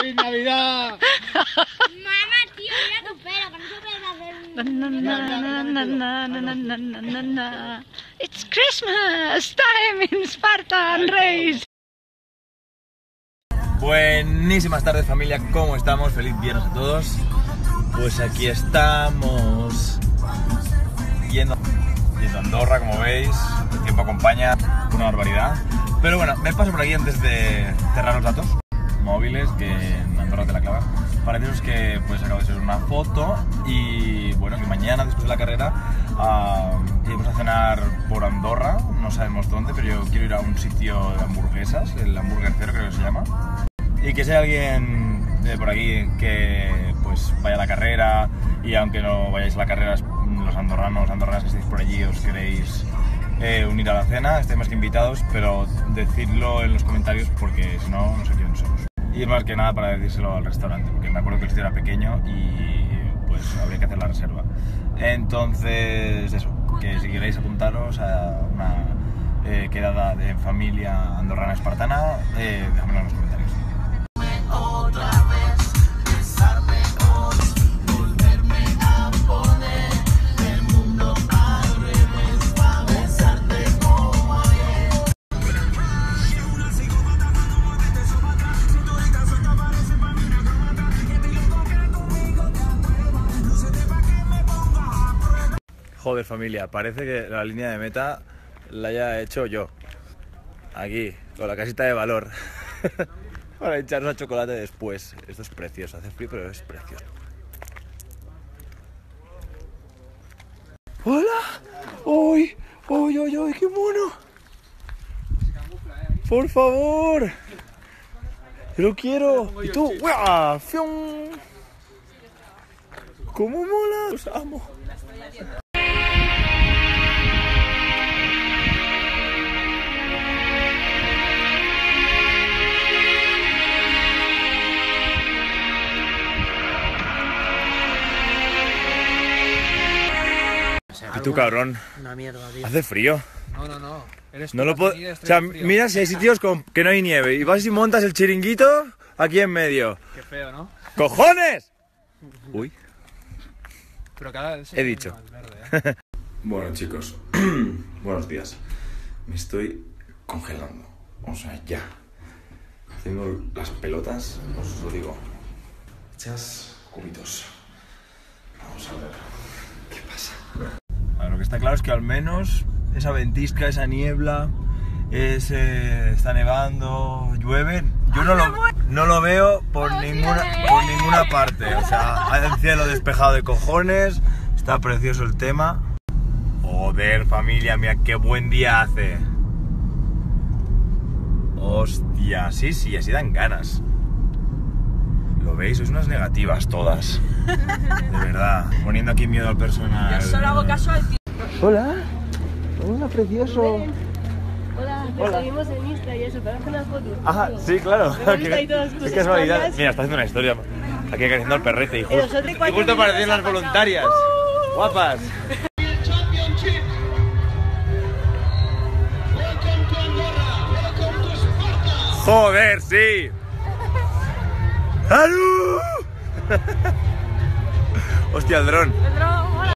¡Feliz Navidad! Mamá, tío, mira tu pelo, con hacer un... Na, It's Christmas time in Spartan Race. Buenísimas tardes familia, ¿cómo estamos? Feliz viernes a todos. Pues aquí estamos yendo, yendo a Andorra, como veis. El tiempo acompaña, una barbaridad. Pero bueno, me paso por aquí antes de cerrar los datos que en Andorra te la clavan. Para que pues acabo de ser una foto y bueno, que mañana después de la carrera ah, iremos a cenar por Andorra, no sabemos dónde, pero yo quiero ir a un sitio de hamburguesas, el Hamburger Cero creo que se llama. Y que sea alguien de por aquí que pues vaya a la carrera y aunque no vayáis a la carrera, los andorranos, andorranas que estéis por allí os queréis eh, unir a la cena, estáis más que invitados, pero decidlo en los comentarios porque si no, no sé quiénes somos. Y más que nada para decírselo al restaurante, porque me acuerdo que el sitio era pequeño y pues habría que hacer la reserva. Entonces, eso, que si queréis apuntaros a una eh, quedada de familia andorrana espartana, eh, dejadmelo en los comentarios. Joder familia, parece que la línea de meta la haya hecho yo. Aquí, con la casita de valor. Para echarnos a chocolate después. Esto es precioso, hace frío pero es precioso. ¡Hola! ¡Uy! ¡Uy, uy, uy! ¡Qué mono! ¡Por favor! ¡Lo quiero! ¿Y tú? ¡Fium! ¡Cómo mola! ¡Los amo! ¿Y tú, cabrón? Una mierda, tío. Hace frío. No, no, no. Eres No lo puedo. O sea, mira si hay sitios con que no hay nieve y vas y montas el chiringuito aquí en medio. Qué feo, ¿no? ¡Cojones! Uy. Pero cada vez He dicho. verde, ¿eh? Bueno chicos, buenos días. Me estoy congelando. O sea, ya. Haciendo las pelotas, os lo digo. Echas cubitos. Vamos a ver. ¿Qué pasa? Lo que está claro es que al menos esa ventisca, esa niebla, ese está nevando, llueve. Yo no lo, no lo veo por ninguna, por ninguna parte. O sea, hay el cielo despejado de cojones, está precioso el tema. Joder, familia, mira qué buen día hace. Hostia, sí, sí, así dan ganas. ¿Lo veis? Sois unas negativas todas. De verdad. Poniendo aquí miedo al personal. Yo solo hago caso al tío. Hola. Hola, precioso. Hola, te seguimos en Insta y eso, pero haz una foto. Ajá, sí, claro. Tus Qué casualidad. historias. Mira, está haciendo una historia. Aquí acariciando al perrete y justo, y justo aparecen las voluntarias. Guapas. Joder, sí. ¡Alú! Hostia, el dron. El dron.